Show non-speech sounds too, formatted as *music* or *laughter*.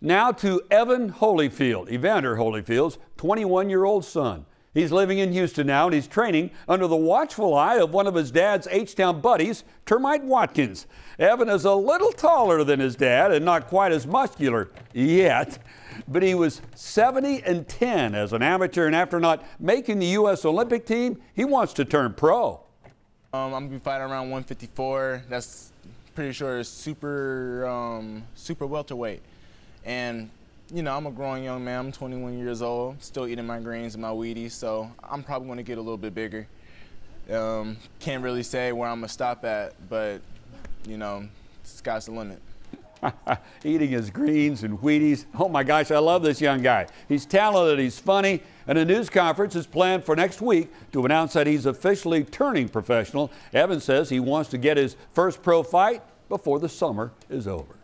Now to Evan Holyfield, Evander Holyfield's 21 year old son. He's living in Houston now and he's training under the watchful eye of one of his dad's H Town buddies, Termite Watkins. Evan is a little taller than his dad and not quite as muscular yet, but he was 70 and 10 as an amateur, and after not making the U.S. Olympic team, he wants to turn pro. Um, I'm gonna be fighting around 154. That's pretty sure super um, super welterweight. And you know, I'm a growing young man. I'm 21 years old, still eating my greens and my Wheaties, so I'm probably going to get a little bit bigger. Um, can't really say where I'm going to stop at, but, you know, sky's the limit. *laughs* Eating his greens and Wheaties. Oh my gosh, I love this young guy. He's talented, he's funny, and a news conference is planned for next week to announce that he's officially turning professional. Evan says he wants to get his first pro fight before the summer is over.